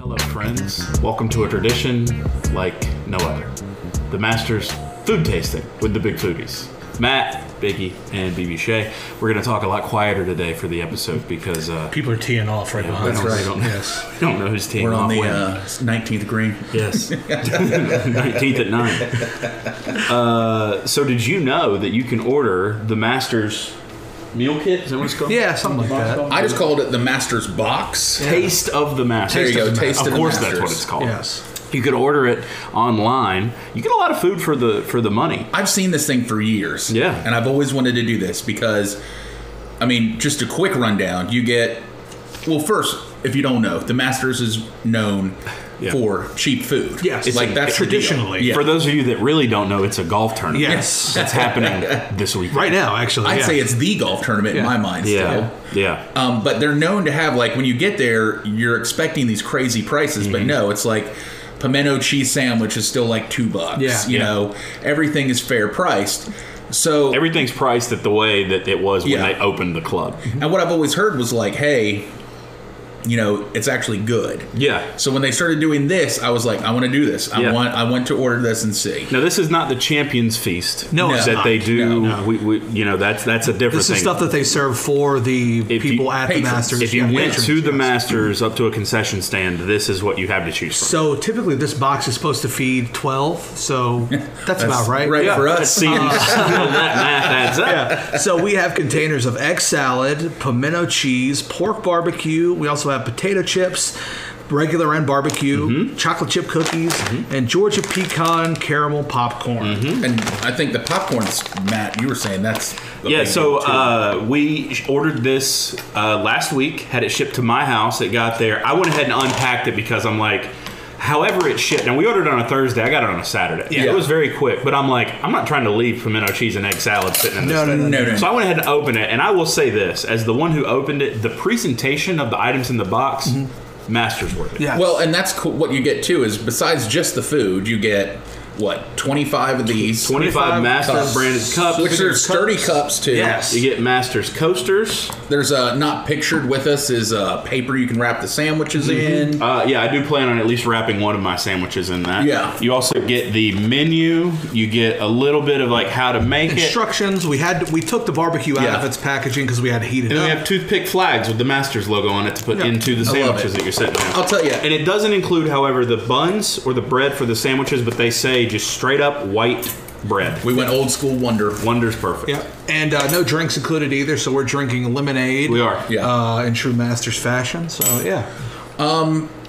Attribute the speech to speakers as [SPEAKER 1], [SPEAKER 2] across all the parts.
[SPEAKER 1] Hello, friends. Welcome to a tradition like no other the Masters Food Tasting with the Big Foodies. Matt, Biggie, and BB Shea. We're going to talk a lot quieter today for the episode because uh,
[SPEAKER 2] People are teeing off right behind
[SPEAKER 1] we
[SPEAKER 2] us.
[SPEAKER 3] right.
[SPEAKER 1] we don't,
[SPEAKER 2] Yes.
[SPEAKER 1] we don't know who's team
[SPEAKER 3] We're on the
[SPEAKER 1] when.
[SPEAKER 3] uh, 19th green.
[SPEAKER 1] Yes. 19th at 9. Uh, so, did you know that you can order the Masters meal kit? Is that what it's called?
[SPEAKER 2] Yeah, something like that.
[SPEAKER 3] I just called it the Master's Box.
[SPEAKER 1] Taste of the Masters.
[SPEAKER 3] There you go,
[SPEAKER 2] of the
[SPEAKER 3] Taste
[SPEAKER 1] Of
[SPEAKER 3] of the
[SPEAKER 1] course, that's what it's called.
[SPEAKER 2] Yes.
[SPEAKER 1] You could order it online. You get a lot of food for the for the money.
[SPEAKER 3] I've seen this thing for years.
[SPEAKER 1] Yeah.
[SPEAKER 3] And I've always wanted to do this because, I mean, just a quick rundown. You get, well, first, if you don't know, the Masters is known
[SPEAKER 1] Yeah.
[SPEAKER 3] for cheap food.
[SPEAKER 2] Yes.
[SPEAKER 3] It's like
[SPEAKER 2] It's
[SPEAKER 3] that's
[SPEAKER 2] traditionally.
[SPEAKER 3] Yeah.
[SPEAKER 1] For those of you that really don't know, it's a golf tournament.
[SPEAKER 2] Yes.
[SPEAKER 1] That's happening this week.
[SPEAKER 2] Right now, actually.
[SPEAKER 3] I'd
[SPEAKER 2] yeah.
[SPEAKER 3] say it's the golf tournament in my mind
[SPEAKER 1] Yeah.
[SPEAKER 3] still.
[SPEAKER 1] Yeah.
[SPEAKER 3] Um, but they're known to have like when you get there, you're expecting these crazy prices,
[SPEAKER 1] Mm-hmm.
[SPEAKER 3] but no, it's like pimento cheese sandwich is still like two bucks.
[SPEAKER 2] Yeah.
[SPEAKER 3] you
[SPEAKER 1] Yeah.
[SPEAKER 3] know, everything is fair priced. So,
[SPEAKER 1] Everything's priced at the way that it was when
[SPEAKER 3] Yeah.
[SPEAKER 1] they opened the club.
[SPEAKER 3] and what I've always heard was like, hey, you know, it's actually good.
[SPEAKER 1] Yeah.
[SPEAKER 3] So when they started doing this, I was like, I want to do this. I
[SPEAKER 1] Yeah.
[SPEAKER 3] want, I want to order this and see.
[SPEAKER 1] Now this is not the Champions Feast.
[SPEAKER 2] No, it's
[SPEAKER 1] that
[SPEAKER 2] not.
[SPEAKER 1] they do.
[SPEAKER 3] No, no.
[SPEAKER 1] We, we, you know, that's that's a different
[SPEAKER 2] This
[SPEAKER 1] thing.
[SPEAKER 2] is stuff that they serve for the
[SPEAKER 1] If you-
[SPEAKER 2] people at the. Masters.
[SPEAKER 1] if you
[SPEAKER 2] Yeah,
[SPEAKER 1] went
[SPEAKER 2] patrons,
[SPEAKER 1] to the
[SPEAKER 2] yes.
[SPEAKER 1] Masters up to a concession stand, this is what you have to choose from.
[SPEAKER 2] So typically, this box is supposed to feed 12. So that's, about right.
[SPEAKER 3] Right
[SPEAKER 1] Yeah,
[SPEAKER 3] for
[SPEAKER 1] let's
[SPEAKER 3] us.
[SPEAKER 1] see uh, that math adds up.
[SPEAKER 2] Yeah. So we have containers of egg salad, pimento cheese, pork barbecue. We also have potato chips, regular and barbecue,
[SPEAKER 1] Mm-hmm.
[SPEAKER 2] chocolate chip cookies, and Georgia pecan caramel popcorn.
[SPEAKER 1] Mm-hmm.
[SPEAKER 3] And I think the popcorn's Matt. You were saying that's
[SPEAKER 1] Yeah, so uh, we ordered this uh, last week, had it shipped to my house. It got there. I went ahead and unpacked it because I'm like, however it shipped. And we ordered it on a Thursday. I got it on a Saturday.
[SPEAKER 3] Yeah.
[SPEAKER 1] It was very quick, but I'm like, I'm not trying to leave pimento cheese and egg salad sitting in this
[SPEAKER 2] No, no,
[SPEAKER 1] thing.
[SPEAKER 3] no, no.
[SPEAKER 1] So I went ahead and opened it, and I will say this: as the one who opened it, the presentation of the items in the box, mm-hmm. masters worthy.
[SPEAKER 2] Yeah.
[SPEAKER 3] Well, and that's cool. What you get too is besides just the food, you get what twenty five of these
[SPEAKER 1] 25 Masters
[SPEAKER 3] cups,
[SPEAKER 1] branded cups.
[SPEAKER 3] which are sturdy cups too.
[SPEAKER 2] Yes.
[SPEAKER 1] You get Masters coasters.
[SPEAKER 3] There's uh, not pictured with us is uh, paper you can wrap the sandwiches in.
[SPEAKER 1] Uh, yeah, I do plan on at least wrapping one of my sandwiches in that.
[SPEAKER 3] Yeah.
[SPEAKER 1] You also get the menu. You get a little bit of like how to make it.
[SPEAKER 2] Instructions. We had we took the barbecue out
[SPEAKER 3] Yeah.
[SPEAKER 2] of its packaging because we had to heat it
[SPEAKER 1] And
[SPEAKER 2] up.
[SPEAKER 1] we have toothpick flags with the Masters logo on it to put
[SPEAKER 2] Yeah.
[SPEAKER 1] into the sandwiches that you're sitting on.
[SPEAKER 3] I'll tell you.
[SPEAKER 1] And it doesn't include, however, the buns or the bread for the sandwiches, but they say just straight up white bread.
[SPEAKER 3] We went old school wonder.
[SPEAKER 1] Wonder's perfect.
[SPEAKER 2] yeah, and uh, no drinks included either. So we're drinking lemonade.
[SPEAKER 1] We are.
[SPEAKER 3] Yeah.
[SPEAKER 2] Uh, in true Masters fashion. So yeah.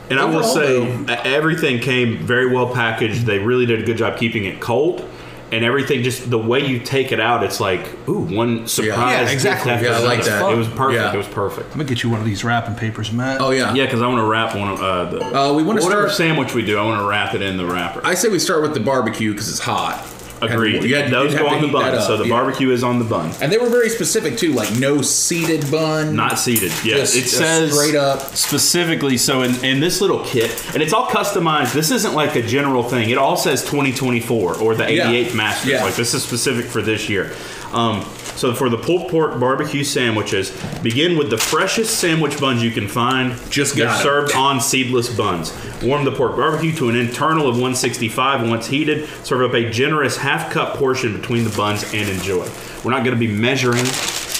[SPEAKER 1] And I will say,
[SPEAKER 3] though-
[SPEAKER 1] everything came very well packaged. They really did a good job keeping it cold. And everything, just the way you take it out, it's like, ooh, one surprise.
[SPEAKER 2] Yeah,
[SPEAKER 1] gift
[SPEAKER 2] exactly.
[SPEAKER 3] Yeah, I like
[SPEAKER 1] another.
[SPEAKER 3] that.
[SPEAKER 1] It was perfect.
[SPEAKER 3] Yeah.
[SPEAKER 1] It was perfect.
[SPEAKER 2] I'm gonna get you one of these wrapping papers, Matt.
[SPEAKER 3] Oh yeah.
[SPEAKER 1] Yeah, because I want to wrap one of uh, the.
[SPEAKER 3] Uh, we wanna
[SPEAKER 1] whatever
[SPEAKER 3] start-
[SPEAKER 1] sandwich we do. I want to wrap it in the wrapper.
[SPEAKER 3] I say we start with the barbecue because it's hot.
[SPEAKER 1] Agreed.
[SPEAKER 3] And you had-
[SPEAKER 1] Those go on the bun. So the
[SPEAKER 3] yeah.
[SPEAKER 1] barbecue is on the bun,
[SPEAKER 3] And they were very specific too, like no seeded bun.
[SPEAKER 1] not seated. Yeah,
[SPEAKER 3] Just-
[SPEAKER 1] it
[SPEAKER 3] just
[SPEAKER 1] says
[SPEAKER 3] straight up.
[SPEAKER 1] specifically. So in, in this little kit, and it's all customized. This isn't like a general thing. It all says 2024 or the
[SPEAKER 3] Yeah.
[SPEAKER 1] 88th Masters.
[SPEAKER 3] Yeah.
[SPEAKER 1] Like this is specific for this year. Um, so for the pulled pork barbecue sandwiches, begin with the freshest sandwich buns you can find.
[SPEAKER 3] Just
[SPEAKER 1] They're served on seedless buns. Warm the pork barbecue to an internal of 165. Once heated, serve up a generous half cup portion between the buns and enjoy. We're not going to be measuring,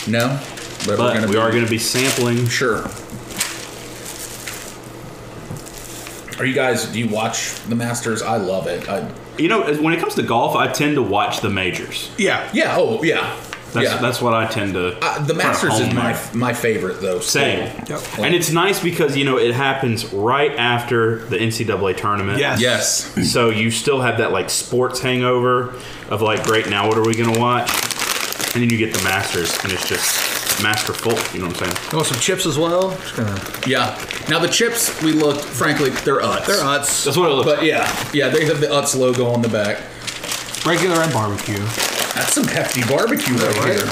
[SPEAKER 3] No, but, we're
[SPEAKER 1] but
[SPEAKER 3] gonna
[SPEAKER 1] we
[SPEAKER 3] be,
[SPEAKER 1] are going to be sampling.
[SPEAKER 3] Sure. Are you guys? Do you watch the Masters? I love it. I,
[SPEAKER 1] You know, as- when it comes to golf, I tend to watch the majors.
[SPEAKER 2] Yeah.
[SPEAKER 3] yeah. Oh yeah.
[SPEAKER 1] That's,
[SPEAKER 3] yeah.
[SPEAKER 1] that's what I tend to.
[SPEAKER 3] uh, the Masters is my
[SPEAKER 1] in.
[SPEAKER 3] my favorite though.
[SPEAKER 1] Same.
[SPEAKER 2] Yep.
[SPEAKER 1] And it's nice because, you know, it happens right after the NCAA tournament.
[SPEAKER 2] Yes.
[SPEAKER 3] Yes.
[SPEAKER 1] So you still have that, like, sports hangover of, like, great, now what are we going to watch? And then you get the Masters, and it's just masterful. You know what I'm saying?
[SPEAKER 2] You want some chips as well? Just gonna.
[SPEAKER 3] Yeah. Now the chips we looked, frankly, they're Utz.
[SPEAKER 2] They're Utz.
[SPEAKER 1] That's what it looks like.
[SPEAKER 3] But yeah, yeah, they have the Utz logo on the back.
[SPEAKER 2] Regular and barbecue.
[SPEAKER 3] That's some hefty barbecue right,
[SPEAKER 2] right?
[SPEAKER 3] here.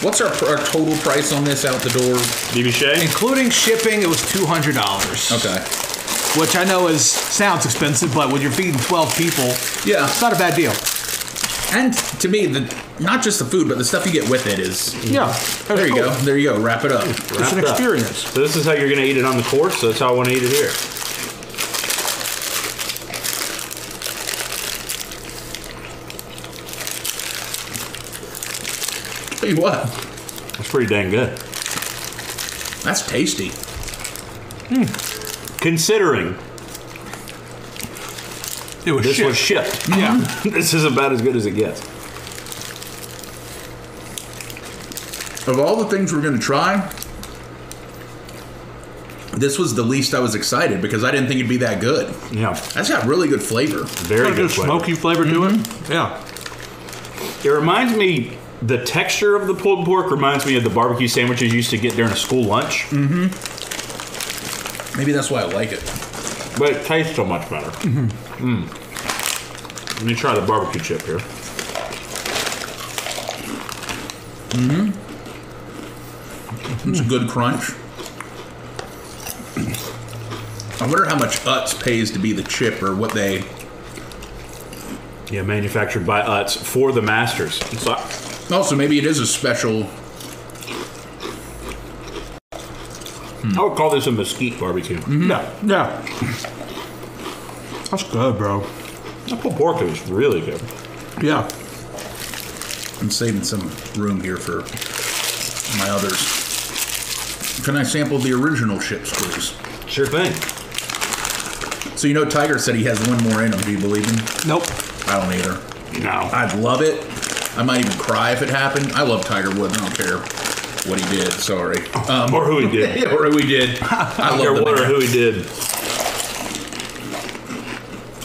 [SPEAKER 3] What's our, our total price on this out the door?
[SPEAKER 1] BB Shea?
[SPEAKER 2] Including shipping, it was two hundred dollars.
[SPEAKER 3] Okay.
[SPEAKER 2] Which I know is sounds expensive, but when you're feeding twelve people,
[SPEAKER 3] Yeah.
[SPEAKER 2] it's not a bad deal.
[SPEAKER 3] and to me, the not just the food, but the stuff you get with it is.
[SPEAKER 2] Yeah.
[SPEAKER 3] There you go. There you go. Wrap it up.
[SPEAKER 2] It's an
[SPEAKER 1] Wrapped up.
[SPEAKER 2] experience.
[SPEAKER 1] So this is how you're going to eat it on the course. So that's how I want to eat it here.
[SPEAKER 3] Tell you what,
[SPEAKER 1] It's pretty dang good.
[SPEAKER 3] that's tasty.
[SPEAKER 1] Considering
[SPEAKER 2] It was
[SPEAKER 1] this
[SPEAKER 2] shit.
[SPEAKER 1] was shipped,
[SPEAKER 2] yeah.
[SPEAKER 1] this is about as good as it gets.
[SPEAKER 3] Of all the things we're going to try, this was the least I was excited because I didn't think it'd be that good.
[SPEAKER 1] Yeah,
[SPEAKER 3] That's got really good flavor.
[SPEAKER 1] very
[SPEAKER 2] Got a
[SPEAKER 1] good
[SPEAKER 2] good
[SPEAKER 1] flavor.
[SPEAKER 2] smoky flavor to
[SPEAKER 3] Mm-hmm.
[SPEAKER 2] it. Yeah.
[SPEAKER 1] It reminds me, the texture of the pulled pork reminds me of the barbecue sandwiches you used to get during a school lunch, mm-hmm.
[SPEAKER 3] Maybe that's why I like it.
[SPEAKER 1] but it tastes so much better. Mm-hmm. Mm. Let me try the barbecue chip here. Mm-hmm.
[SPEAKER 3] It's a good crunch. I wonder how much Utz pays to be the chip or what they.
[SPEAKER 1] Yeah, manufactured by Utz for the Masters. So,
[SPEAKER 3] Also, maybe it is a special.
[SPEAKER 1] I would call this a mesquite barbecue. Mm-hmm.
[SPEAKER 2] Yeah. Yeah. That's good, bro.
[SPEAKER 1] That pulled pork is really good.
[SPEAKER 2] Yeah.
[SPEAKER 3] I'm saving some room here for my others. Can I sample the original ship screws?
[SPEAKER 1] Sure thing.
[SPEAKER 3] So you know, Tiger said he has one more in him. Do you believe him?
[SPEAKER 2] Nope.
[SPEAKER 3] I don't either.
[SPEAKER 1] No.
[SPEAKER 3] I'd love it. I might even cry if it happened. I love Tiger Woods. I don't care what he did. Sorry. Um,
[SPEAKER 1] or who he did.
[SPEAKER 3] or who he did. I
[SPEAKER 1] I
[SPEAKER 3] love
[SPEAKER 1] what or who he did.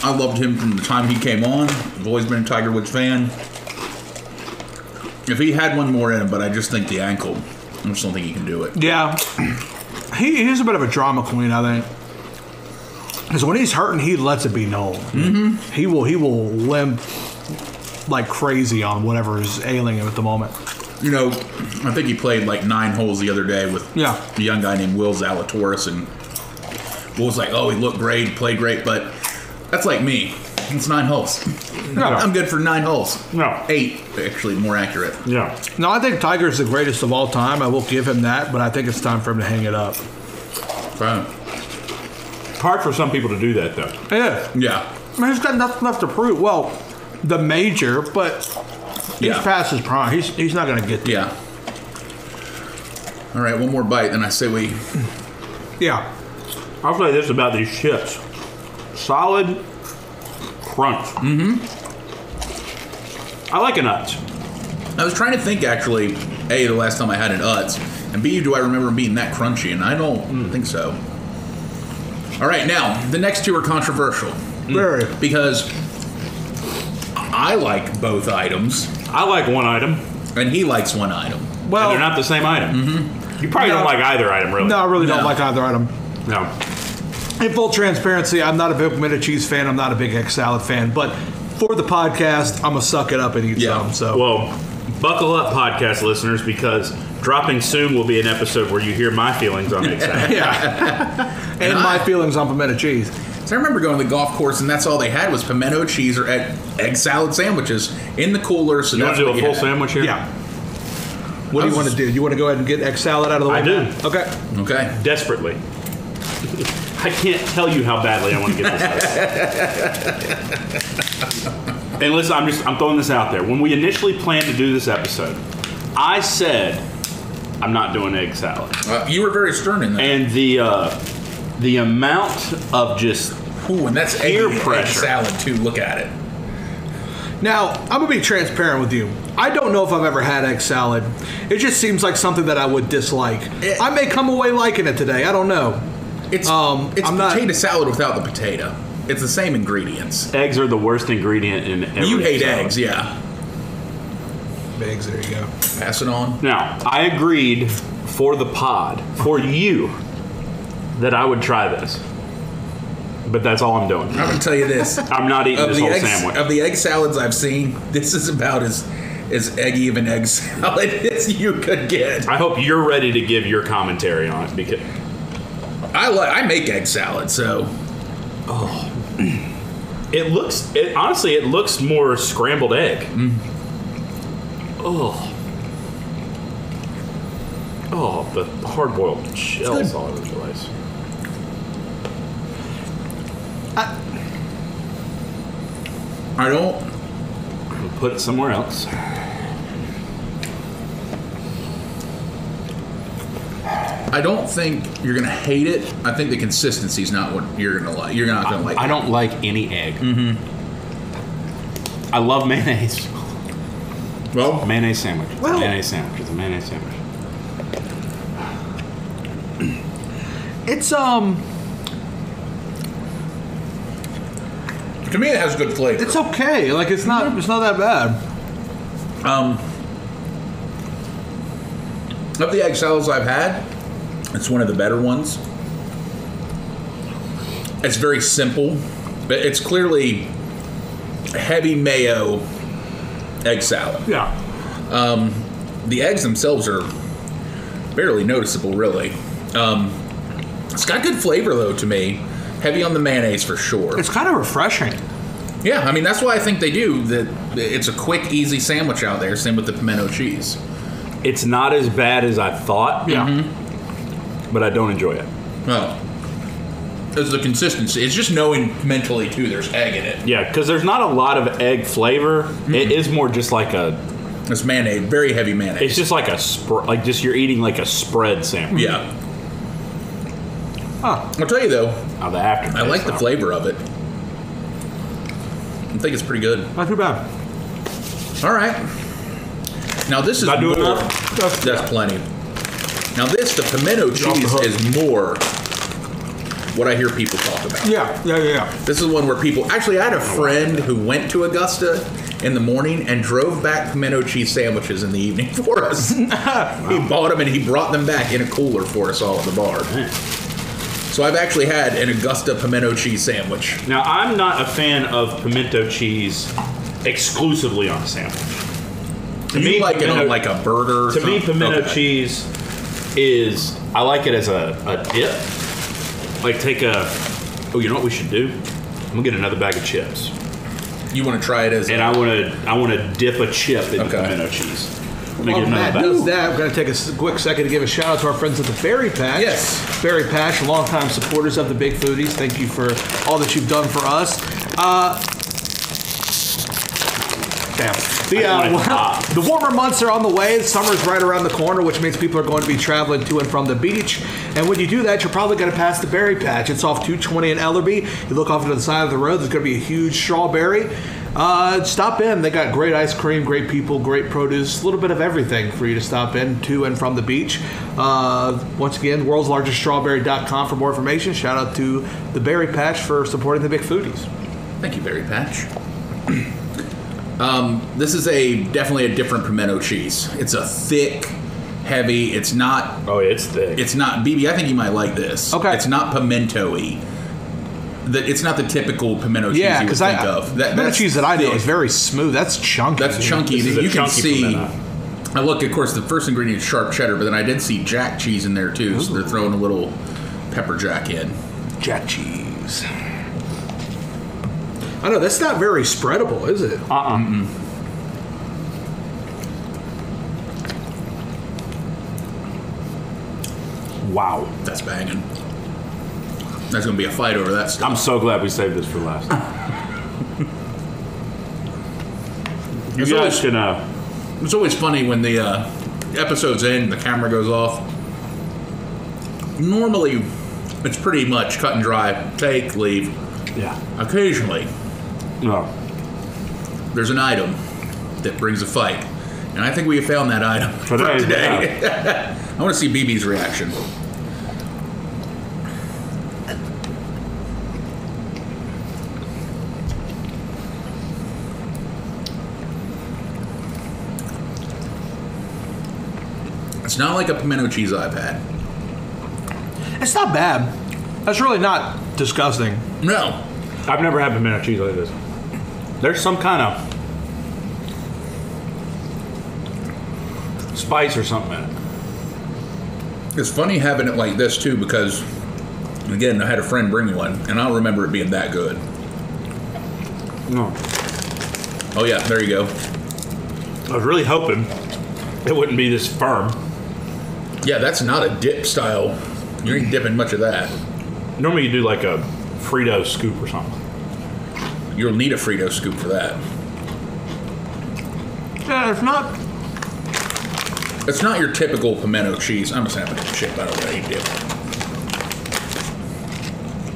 [SPEAKER 3] I loved him from the time he came on. I've always been a Tiger Woods fan. If he had one more in him, but I just think the ankle. I just don't think he can do it.
[SPEAKER 2] Yeah. He, he's a bit of a drama queen, I think. Because when he's hurting, he lets it be known. Mm-hmm. He will he will limp like crazy on whatever is ailing him at the moment.
[SPEAKER 3] You know, I think he played like nine holes the other day with
[SPEAKER 2] Yeah.
[SPEAKER 3] a young guy named Will Zalatoris, and Will was like, "Oh, he looked great, he played great," but that's like me. It's nine holes. No, I'm good for nine holes.
[SPEAKER 1] No.
[SPEAKER 3] Eight, actually, more accurate.
[SPEAKER 1] Yeah.
[SPEAKER 2] No, I think Tiger's the greatest of all time. I will give him that, but I think it's time for him to hang it up.
[SPEAKER 3] Fine.
[SPEAKER 1] Hard for some people to do that, though.
[SPEAKER 2] Yeah.
[SPEAKER 3] Yeah.
[SPEAKER 2] I mean, he's got nothing left to prove. Well, the major, but he's
[SPEAKER 3] Yeah.
[SPEAKER 2] past his prime. He's, he's not going to get there.
[SPEAKER 3] Yeah. All right, one more bite, then I say we.
[SPEAKER 2] Yeah.
[SPEAKER 1] I'll say this about these chips solid crunch. Mm hmm. I like a nuts.
[SPEAKER 3] I was trying to think actually, A, the last time I had an Utz, and B, do I remember being that crunchy? And I don't think so. All right, now, the next two are controversial
[SPEAKER 2] Very.
[SPEAKER 3] because I like both items,
[SPEAKER 1] I like one item,
[SPEAKER 3] and he likes one item.
[SPEAKER 1] and
[SPEAKER 2] Well,
[SPEAKER 1] they're not the same item. Mm-hmm. You probably
[SPEAKER 2] No.
[SPEAKER 1] don't like either item, really.
[SPEAKER 2] no, I really don't
[SPEAKER 3] No.
[SPEAKER 2] like either item.
[SPEAKER 1] No.
[SPEAKER 2] In full transparency, I'm not a big pimento cheese fan. I'm not a big egg salad fan. But for the podcast, I'm gonna suck it up and eat
[SPEAKER 3] Yeah.
[SPEAKER 2] some. So
[SPEAKER 1] Well, buckle up, podcast listeners, because dropping soon will be an episode where you hear my feelings on egg salad.
[SPEAKER 2] yeah. and
[SPEAKER 3] And
[SPEAKER 2] my
[SPEAKER 3] I-
[SPEAKER 2] feelings on pimento cheese.
[SPEAKER 3] So I remember going to the golf course, and that's all they had was pimento cheese or egg, egg salad sandwiches in the cooler. So
[SPEAKER 1] You want
[SPEAKER 3] that's
[SPEAKER 1] to do a full
[SPEAKER 3] had.
[SPEAKER 1] sandwich here?
[SPEAKER 2] Yeah. What do you want to do? You want to go ahead and get egg salad out of the way?
[SPEAKER 1] I do.
[SPEAKER 2] Okay.
[SPEAKER 3] Okay.
[SPEAKER 1] Desperately. I can't tell you how badly I want to get this out. and listen, I'm just I'm throwing this out there. When we initially planned to do this episode, I said I'm not doing egg salad.
[SPEAKER 3] Uh, you were very stern in that.
[SPEAKER 1] And the uh, the amount of just
[SPEAKER 3] Ooh, and that's
[SPEAKER 1] Peer
[SPEAKER 3] egg, egg
[SPEAKER 1] pressure.
[SPEAKER 3] salad too. Look at it.
[SPEAKER 2] Now, I'm gonna be transparent with you. I don't know if I've ever had egg salad. It just seems like something that I would dislike.
[SPEAKER 3] It-
[SPEAKER 2] I may come away liking it today. I don't know.
[SPEAKER 3] It's
[SPEAKER 2] Um,
[SPEAKER 3] it's
[SPEAKER 2] I'm not-
[SPEAKER 3] potato salad without the potato. It's the same ingredients.
[SPEAKER 1] eggs are the worst ingredient in every
[SPEAKER 3] You hate
[SPEAKER 1] salad.
[SPEAKER 3] eggs, yeah.
[SPEAKER 2] Eggs, there you go.
[SPEAKER 3] Pass it on.
[SPEAKER 1] Now, I agreed for the pod, for you, that I would try this. But that's all I'm doing.
[SPEAKER 3] I'm gonna tell you this:
[SPEAKER 1] I'm not eating
[SPEAKER 3] of
[SPEAKER 1] this
[SPEAKER 3] the
[SPEAKER 1] whole
[SPEAKER 3] eggs,
[SPEAKER 1] sandwich.
[SPEAKER 3] of the egg salads I've seen, this is about as as eggy of an egg salad as you could get.
[SPEAKER 1] I hope you're ready to give your commentary on it because
[SPEAKER 3] I like I make egg salad, so oh,
[SPEAKER 1] It looks. It honestly, it looks more scrambled egg. Mm. Oh. Oh, the hard boiled shells
[SPEAKER 3] good.
[SPEAKER 1] all over the place.
[SPEAKER 3] I don't.
[SPEAKER 1] We'll put it somewhere else.
[SPEAKER 3] I don't think you're gonna hate it. I think the consistency is not what you're gonna like. You're not gonna like.
[SPEAKER 1] I don't like any egg. Mm-hmm. I love mayonnaise.
[SPEAKER 3] Well,
[SPEAKER 1] Mayonnaise sandwich. It's
[SPEAKER 2] Well-
[SPEAKER 1] a mayonnaise sandwich. It's a mayonnaise sandwich.
[SPEAKER 2] It's um,
[SPEAKER 3] to me, it has good flavor.
[SPEAKER 2] it's okay. Like it's not, it's not that bad.
[SPEAKER 3] Um, of the egg salads I've had, it's one of the better ones. It's very simple, but it's clearly heavy mayo egg salad.
[SPEAKER 2] Yeah.
[SPEAKER 3] The eggs themselves are barely noticeable, really. Um, it's got good flavor though to me. Heavy on the mayonnaise for sure.
[SPEAKER 2] It's kind of refreshing.
[SPEAKER 3] Yeah, I mean that's why I think they do that. It's a quick, easy sandwich out there. Same with the pimento cheese.
[SPEAKER 1] It's not as bad as I thought.
[SPEAKER 2] Yeah.
[SPEAKER 1] But I don't enjoy it.
[SPEAKER 3] Well, it's the consistency. It's just knowing mentally too. There's egg in it.
[SPEAKER 1] Yeah, because there's not a lot of egg flavor. It mm-hmm. is more just like a.
[SPEAKER 3] It's mayonnaise, very heavy mayonnaise.
[SPEAKER 1] It's just like a spread, like just you're eating like a spread sandwich.
[SPEAKER 3] yeah.
[SPEAKER 2] Huh.
[SPEAKER 3] I'll tell you though,
[SPEAKER 1] Oh, the aftertaste.
[SPEAKER 3] I like the flavor of it. I think it's pretty good.
[SPEAKER 2] Not too bad.
[SPEAKER 3] All right. Now this is
[SPEAKER 1] Not doing
[SPEAKER 3] more.
[SPEAKER 1] enough?
[SPEAKER 3] That's, plenty. Now this, the pimento
[SPEAKER 2] off the
[SPEAKER 3] cheese,
[SPEAKER 2] hook.
[SPEAKER 3] is more what I hear people talk about.
[SPEAKER 2] Yeah. Yeah. Yeah. yeah.
[SPEAKER 3] This is one where people actually. I had a friend who went to Augusta in the morning and drove back pimento cheese sandwiches in the evening for us. He bought them and he brought them back in a cooler for us all at the bar. So I've actually had an Augusta pimento cheese sandwich.
[SPEAKER 1] Now I'm not a fan of pimento cheese exclusively on a sandwich. To
[SPEAKER 3] you
[SPEAKER 1] me,
[SPEAKER 3] like it on like a burger? or
[SPEAKER 1] To me, pimento
[SPEAKER 3] Okay.
[SPEAKER 1] cheese is I like it as a, a dip. Like take a oh, you know what we should do? I'm gonna get another bag of chips,
[SPEAKER 3] You want to try it as
[SPEAKER 1] and I want to I want to dip a chip into
[SPEAKER 3] Okay.
[SPEAKER 1] pimento cheese. I'm gonna
[SPEAKER 2] While
[SPEAKER 1] get
[SPEAKER 2] Matt
[SPEAKER 1] bag.
[SPEAKER 2] does that, we're going to take a quick second to give a shout out to our friends at the Berry Patch.
[SPEAKER 3] Yes.
[SPEAKER 2] Berry Patch, longtime supporters of the Big Foodies. Thank you for all that you've done for us. Uh, damn. The, uh,
[SPEAKER 1] wanna
[SPEAKER 2] the warmer months are on the way. Summer's right around the corner, which means people are going to be traveling to and from the beach. And when you do that, you're probably going to pass the Berry Patch. It's off 220 in Ellerbe. You look off to the side of the road, there's going to be a huge strawberry. Uh, stop in. They got great ice cream, great people, great produce, a little bit of everything for you to stop in to and from the beach. Uh, once again, world's largest strawberry.com for more information. Shout out to the Berry Patch for supporting the Big Foodies.
[SPEAKER 3] Thank you, Berry Patch. um, this is a definitely a different pimento cheese. It's a thick, heavy. It's not.
[SPEAKER 1] Oh, it's thick.
[SPEAKER 3] It's not BB. I think you might like this.
[SPEAKER 2] Okay.
[SPEAKER 3] It's not pimento-y. The, it's not the typical pimento cheese
[SPEAKER 2] Yeah,
[SPEAKER 3] you would think
[SPEAKER 2] I
[SPEAKER 3] of. That,
[SPEAKER 2] pimento
[SPEAKER 3] that's
[SPEAKER 2] cheese that I know
[SPEAKER 3] thick.
[SPEAKER 2] is very smooth. That's chunky.
[SPEAKER 3] That's chunky.
[SPEAKER 1] This is a
[SPEAKER 3] you can
[SPEAKER 1] chunky
[SPEAKER 3] see.
[SPEAKER 1] pimento.
[SPEAKER 3] I look, of course, the first ingredient is sharp cheddar, but then I did see jack cheese in there too. So they're throwing a little pepper jack in.
[SPEAKER 2] Jack cheese. I know that's not very spreadable, is it?
[SPEAKER 1] uh-uh. Wow.
[SPEAKER 3] That's banging. There's gonna be a fight over that stuff.
[SPEAKER 1] I'm so glad we saved this for last. you
[SPEAKER 3] It's
[SPEAKER 1] guys
[SPEAKER 3] always-
[SPEAKER 1] can uh,
[SPEAKER 3] It's always funny when the uh, episode's end, the camera goes off. Normally, it's pretty much cut and dry. Take, leave.
[SPEAKER 1] yeah.
[SPEAKER 3] Occasionally,
[SPEAKER 1] No.
[SPEAKER 3] there's an item that brings a fight. And I think we have found that item for
[SPEAKER 1] Today,
[SPEAKER 3] today. I want to see BB's reaction. Not like a pimento cheese I've had.
[SPEAKER 2] It's not bad. That's really not disgusting.
[SPEAKER 3] No.
[SPEAKER 1] I've never had pimento cheese like this. There's some kind of spice or something in it.
[SPEAKER 3] It's funny having it like this too because, again, I had a friend bring me one, and I don't remember it being that good.
[SPEAKER 1] No.
[SPEAKER 3] Oh yeah, there you go.
[SPEAKER 1] I was really hoping it wouldn't be this firm.
[SPEAKER 3] Yeah, that's not a dip style. You ain't dipping much of that.
[SPEAKER 1] Normally you do like a Frito scoop or something.
[SPEAKER 3] You'll need a Frito scoop for that.
[SPEAKER 2] Yeah, it's not.
[SPEAKER 3] It's not your typical pimento cheese. I'm just having a chip out of the dip.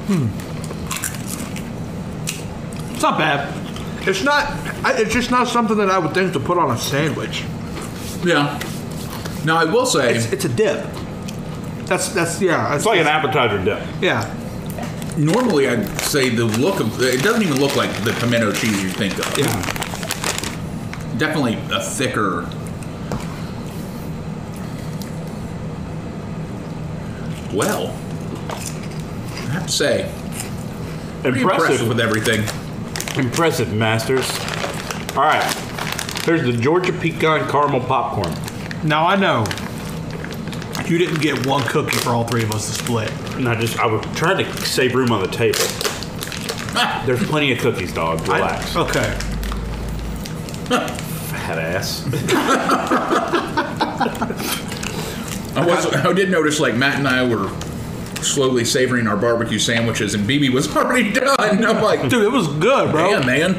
[SPEAKER 3] Hmm.
[SPEAKER 2] It's not bad. It's not. I- It's just not something that I would think to put on a sandwich.
[SPEAKER 3] Yeah. Now I will say,
[SPEAKER 2] It's, it's a dip. That's that's yeah.
[SPEAKER 1] It's like an appetizer dip.
[SPEAKER 2] yeah.
[SPEAKER 3] normally I'd say the look of it doesn't even look like the pimento cheese you think of.
[SPEAKER 2] Yeah.
[SPEAKER 3] Definitely a thicker. Well, I have to say, pretty impressed
[SPEAKER 1] Impressive.
[SPEAKER 3] with everything.
[SPEAKER 1] Impressive, masters. All right. Here's the Georgia pecan caramel popcorn.
[SPEAKER 2] Now I know you didn't get one cookie for all three of us to split.
[SPEAKER 1] And I just I was trying to save room on the table. There's plenty of cookies, dog.
[SPEAKER 2] I-
[SPEAKER 1] Relax.
[SPEAKER 2] okay.
[SPEAKER 1] Fat ass.
[SPEAKER 3] I was I did notice like Matt and I were slowly savoring our barbecue sandwiches, and BB was already done. I'm like,
[SPEAKER 2] Dude, it was good, bro.
[SPEAKER 3] Yeah, man.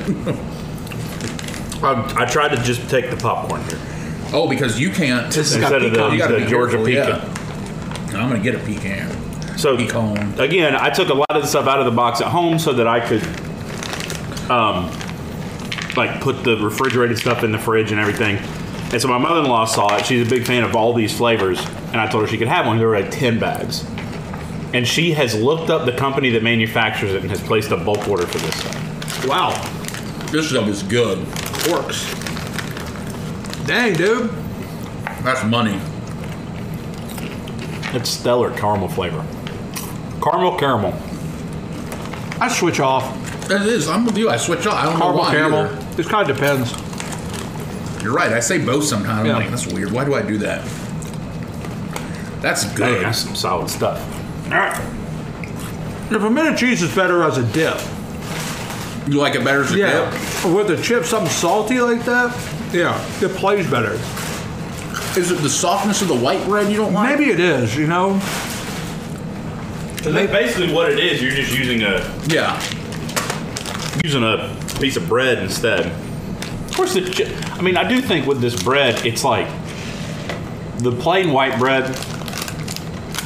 [SPEAKER 1] I, I tried to just take the popcorn here.
[SPEAKER 3] Oh, because you can't.
[SPEAKER 2] This has got
[SPEAKER 1] Instead of the-
[SPEAKER 2] pecan.
[SPEAKER 3] you gotta
[SPEAKER 1] the
[SPEAKER 3] be
[SPEAKER 1] Georgia
[SPEAKER 3] careful,
[SPEAKER 1] pecan.
[SPEAKER 3] yeah. I'm gonna get a pecan.
[SPEAKER 1] So
[SPEAKER 3] Pecan.
[SPEAKER 1] again, I took a lot of the stuff out of the box at home so that I could, um, like put the refrigerated stuff in the fridge and everything. And so my mother-in-law saw it. She's a big fan of all these flavors, and I told her she could have one. There were like ten bags, and she has looked up the company that manufactures it and has placed a bulk order for this stuff.
[SPEAKER 2] Wow.
[SPEAKER 3] This stuff is good.
[SPEAKER 2] Works. Dang, dude.
[SPEAKER 3] That's money.
[SPEAKER 1] It's stellar caramel flavor. Caramel caramel.
[SPEAKER 2] I switch off.
[SPEAKER 3] It is. I'm with you. I switch off. I don't know
[SPEAKER 2] Caramel,
[SPEAKER 3] why.
[SPEAKER 2] caramel.
[SPEAKER 3] either.
[SPEAKER 2] This kind of depends.
[SPEAKER 3] You're right. I say both sometimes. I'm
[SPEAKER 2] Yeah.
[SPEAKER 3] like, that's weird. Why do I do that? That's
[SPEAKER 1] Hey,
[SPEAKER 3] good.
[SPEAKER 1] that's some solid stuff. All right.
[SPEAKER 2] If a minute cheese is better as a dip.
[SPEAKER 3] You like it better as a
[SPEAKER 2] Yeah.
[SPEAKER 3] dip?
[SPEAKER 2] Or with a chip, something salty like that. Yeah, it plays better.
[SPEAKER 3] Is it the softness of the white bread you don't like?
[SPEAKER 2] Maybe it is, you know?
[SPEAKER 1] So that's basically what it is. You're just using a
[SPEAKER 3] Yeah.
[SPEAKER 1] using a piece of bread instead. Of course, the chi- I mean, I do think with this bread, it's like the plain white bread.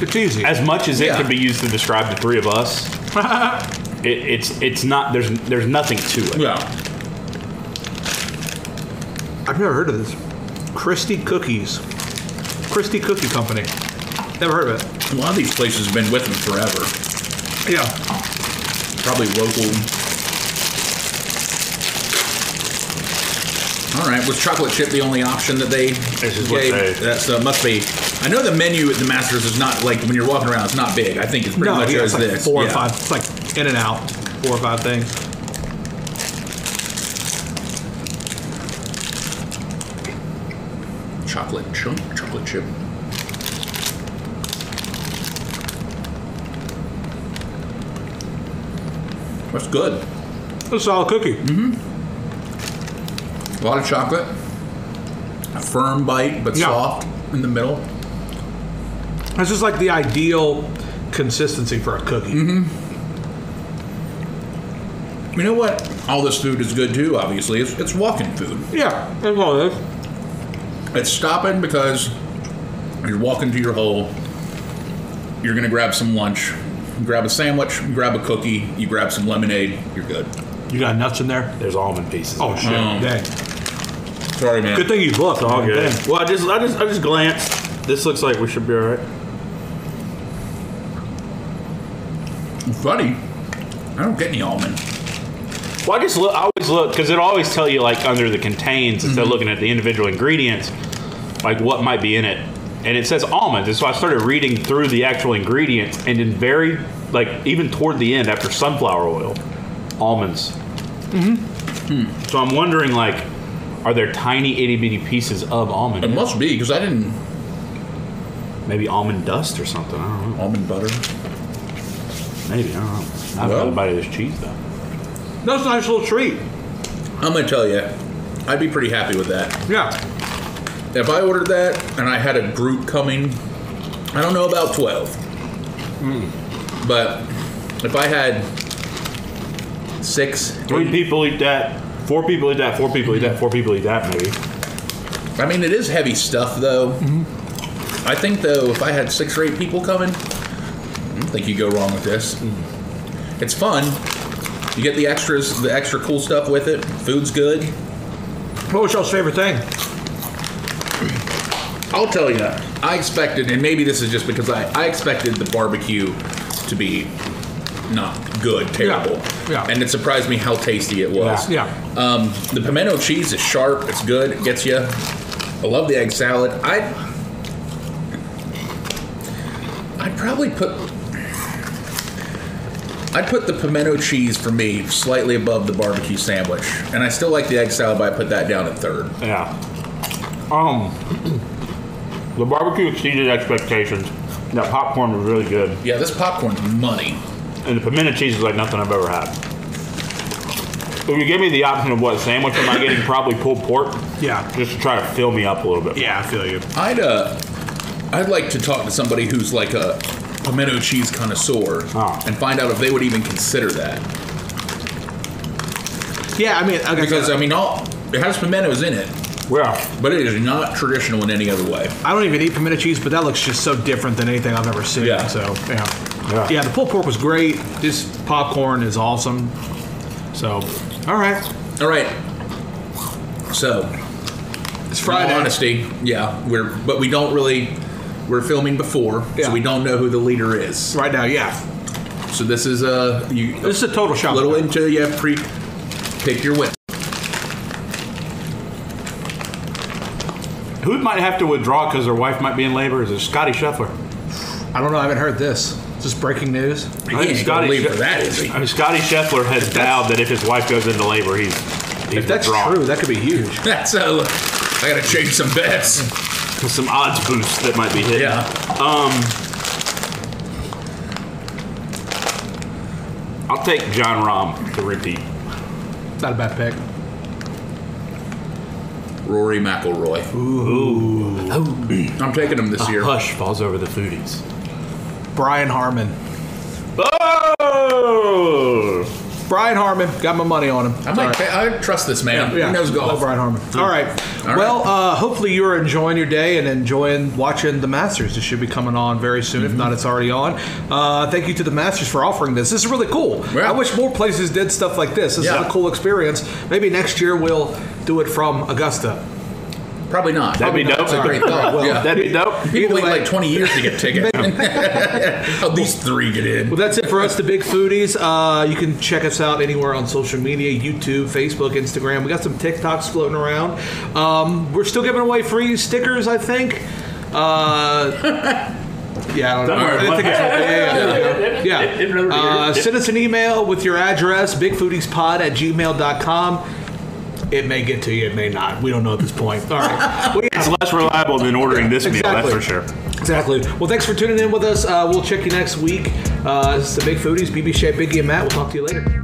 [SPEAKER 2] It's easy.
[SPEAKER 1] As much as it
[SPEAKER 3] Yeah.
[SPEAKER 1] could be used to describe the three of us, it, it's it's not. There's there's nothing to it.
[SPEAKER 3] Yeah.
[SPEAKER 2] I've never heard of this. Christie Cookies. Christie Cookie Company. Never heard of it.
[SPEAKER 3] A lot of these places have been with them forever.
[SPEAKER 2] Yeah.
[SPEAKER 3] Probably local. All right. Was chocolate chip the only option that they
[SPEAKER 1] This is what
[SPEAKER 3] gave?
[SPEAKER 1] they-
[SPEAKER 3] That's uh, must be. I know the menu at the Masters is not like when you're walking around. It's not big. I think it's pretty
[SPEAKER 2] No,
[SPEAKER 3] much
[SPEAKER 2] yeah,
[SPEAKER 3] as
[SPEAKER 2] it's like
[SPEAKER 3] this.
[SPEAKER 2] four or five. It's like in and out. Four or five things.
[SPEAKER 3] Chocolate chunk, chocolate chip. That's good.
[SPEAKER 2] It's a solid cookie. Mm-hmm.
[SPEAKER 3] A lot of chocolate. A firm bite, but
[SPEAKER 2] Yeah.
[SPEAKER 3] soft in the middle.
[SPEAKER 2] This is like the ideal consistency for a cookie.
[SPEAKER 3] mmm You know what? All this food is good too. Obviously, it's, it's walking food.
[SPEAKER 2] Yeah, that's all it is.
[SPEAKER 3] It's stopping because you're walking to your hole. You're gonna grab some lunch, grab a sandwich, grab a cookie, you grab some lemonade. You're good.
[SPEAKER 2] You got nuts in there?
[SPEAKER 1] There's almond pieces.
[SPEAKER 2] Oh, shit.
[SPEAKER 3] Um,
[SPEAKER 2] Dang.
[SPEAKER 3] Sorry, man.
[SPEAKER 2] Good thing you looked.
[SPEAKER 1] all
[SPEAKER 2] man.
[SPEAKER 1] good.
[SPEAKER 2] Dang.
[SPEAKER 1] Well, I just I just I just glanced. This looks like we should be all right.
[SPEAKER 3] Funny. I don't get any almond.
[SPEAKER 1] Well, I just look. I always look because it always tell you like under the contains instead of looking at the individual ingredients, like what might be in it, and it says almonds. And so I started reading through the actual ingredients, and in very like even toward the end after sunflower oil, almonds. Mm-hmm. So I'm wondering like, are there tiny itty bitty pieces of almond?
[SPEAKER 3] It
[SPEAKER 1] in
[SPEAKER 3] must be because I didn't
[SPEAKER 1] Maybe almond dust or something. I don't know.
[SPEAKER 3] almond butter.
[SPEAKER 1] Maybe I don't know. I haven't
[SPEAKER 3] Well-
[SPEAKER 1] had a bite of this cheese though.
[SPEAKER 2] That's a nice little treat.
[SPEAKER 3] I'm gonna tell you, I'd be pretty happy with that.
[SPEAKER 2] Yeah.
[SPEAKER 3] If I ordered that and I had a group coming, I don't know about 12. Hmm. But if I had six,
[SPEAKER 1] Three people eat that. Four people eat that. Four people eat that. Four people eat that. Maybe.
[SPEAKER 3] I mean, it is heavy stuff though. Mm-hmm. I think though, if I had six or eight people coming, I don't think you go wrong with this. Mm-hmm. It's fun. You get the extras, the extra cool stuff with it. Food's good.
[SPEAKER 2] What was y'all's favorite thing?
[SPEAKER 3] I'll tell you, I expected, and maybe this is just because I, I expected the barbecue to be not good, terrible.
[SPEAKER 2] yeah. yeah.
[SPEAKER 3] And it surprised me how tasty it was.
[SPEAKER 2] Yeah.
[SPEAKER 3] Um, the pimento cheese is sharp. It's good. It gets you. I love the egg salad. I'd, I'd probably put. I'd put the pimento cheese for me slightly above the barbecue sandwich, and I still like the egg salad, but I put that down at third.
[SPEAKER 1] Yeah. Um, the barbecue exceeded expectations. That popcorn was really good,
[SPEAKER 3] Yeah, this popcorn's money.
[SPEAKER 1] and the pimento cheese is like nothing I've ever had. If you give me the option of what sandwich am I getting, probably pulled pork,
[SPEAKER 2] Yeah.
[SPEAKER 1] just to try to fill me up a little bit.
[SPEAKER 2] Yeah, I feel you.
[SPEAKER 3] I'd uh, I'd like to talk to somebody who's like a pimento cheese connoisseur
[SPEAKER 1] Ah.
[SPEAKER 3] and find out if they would even consider that.
[SPEAKER 2] Yeah, I mean, like I
[SPEAKER 3] Because
[SPEAKER 2] said,
[SPEAKER 3] I mean, all it has pimentos in it,
[SPEAKER 1] Yeah.
[SPEAKER 3] but it is not traditional in any other way.
[SPEAKER 2] I don't even eat pimento cheese, but that looks just so different than anything I've ever seen.
[SPEAKER 3] Yeah.
[SPEAKER 2] So yeah.
[SPEAKER 1] Yeah.
[SPEAKER 2] yeah, The pulled pork was great. This popcorn is awesome. So, all right,
[SPEAKER 3] All right. So,
[SPEAKER 2] it's
[SPEAKER 3] in
[SPEAKER 2] Friday.
[SPEAKER 3] all honesty, yeah, we're but we don't really. We're filming before,
[SPEAKER 2] Yeah.
[SPEAKER 3] so we don't know who the leader is.
[SPEAKER 2] Right now, yeah.
[SPEAKER 3] So this is a you
[SPEAKER 2] This is a total shock.
[SPEAKER 3] little into you pre pick your win.
[SPEAKER 1] Who might have to withdraw because their wife might be in labor? Is it Scottie Scheffler?
[SPEAKER 2] I don't know. I haven't heard this. Is this breaking news?
[SPEAKER 3] He ain't gonna leave for that, is he?
[SPEAKER 1] I mean, Scottie Scheffler has vowed that if his wife goes into labor, he's he's
[SPEAKER 2] If that's
[SPEAKER 1] withdrawn.
[SPEAKER 2] true, that could be huge.
[SPEAKER 3] That's a. I gotta change some bets.
[SPEAKER 1] Some odds boost that might be hitting.
[SPEAKER 3] Yeah.
[SPEAKER 1] Um, I'll take Jon Rahm to repeat.
[SPEAKER 2] Not a bad pick.
[SPEAKER 3] Rory McIlroy. Ooh. I'm taking him this year.
[SPEAKER 1] Hush falls over the foodies.
[SPEAKER 2] Brian Harman.
[SPEAKER 1] Oh!
[SPEAKER 2] Brian Harman. Got my money on him.
[SPEAKER 3] I might. I trust this man. He knows
[SPEAKER 2] Love
[SPEAKER 3] golf.
[SPEAKER 2] Brian Harman. All right.
[SPEAKER 3] All
[SPEAKER 2] well, Uh, hopefully you're enjoying your day and enjoying watching the Masters. It should be coming on very soon.
[SPEAKER 3] Mm-hmm.
[SPEAKER 2] If not, it's already on. Uh, thank you to the Masters for offering this. This is really cool.
[SPEAKER 3] Yeah.
[SPEAKER 2] I wish more places did stuff like this. This
[SPEAKER 3] Yeah.
[SPEAKER 2] is a cool experience. Maybe next year we'll do it from Augusta.
[SPEAKER 3] Probably not.
[SPEAKER 1] That'd be dope.
[SPEAKER 3] That's a great thought.
[SPEAKER 2] Well,
[SPEAKER 3] yeah.
[SPEAKER 1] That'd be dope.
[SPEAKER 3] People
[SPEAKER 2] Either
[SPEAKER 3] wait
[SPEAKER 2] way-
[SPEAKER 3] like 20 years to get tickets. At least three get in.
[SPEAKER 2] Well, that's it for us, the Big Foodies. Uh, you can check us out anywhere on social media YouTube, Facebook, Instagram. We got some TikToks floating around. Um, we're still giving away free stickers, I think. Uh, yeah, I don't know.
[SPEAKER 1] Don't.
[SPEAKER 2] I think it's, yeah, yeah, yeah, yeah.
[SPEAKER 1] It- it really
[SPEAKER 2] Uh, send us an email with your address, bigfoodiespod at gmail.com. It may get to you, it may not. We don't know at this point. All right. Well, yeah,
[SPEAKER 1] It's less reliable than ordering this meal, that's for sure.
[SPEAKER 2] Exactly. Well, thanks for tuning in with us. Uh, we'll check you next week. Uh, this is the Big Foodies, BB Shea, Biggie, and Matt. We'll talk to you later.